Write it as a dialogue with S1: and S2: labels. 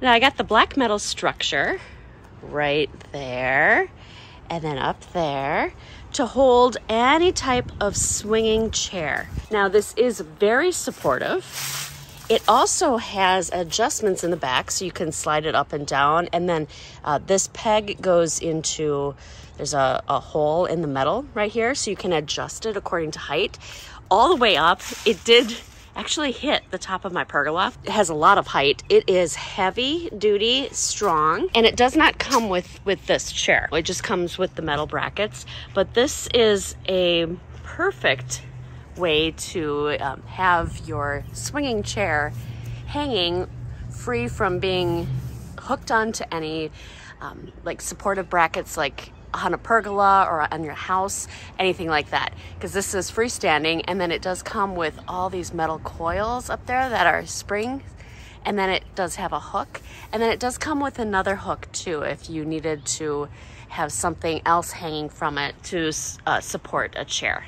S1: Now I got the black metal structure right there and then up there to hold any type of swinging chair. Now this is very supportive. It also has adjustments in the back so you can slide it up and down. And then uh, this peg goes into, there's a, a hole in the metal right here so you can adjust it according to height. All the way up, it did actually hit the top of my pergola. It has a lot of height. It is heavy duty, strong, and it does not come with, with this chair. It just comes with the metal brackets, but this is a perfect way to um, have your swinging chair hanging free from being hooked onto any um, like supportive brackets like on a pergola or on your house, anything like that. Because this is freestanding and then it does come with all these metal coils up there that are springs. And then it does have a hook. And then it does come with another hook too if you needed to have something else hanging from it to uh, support a chair.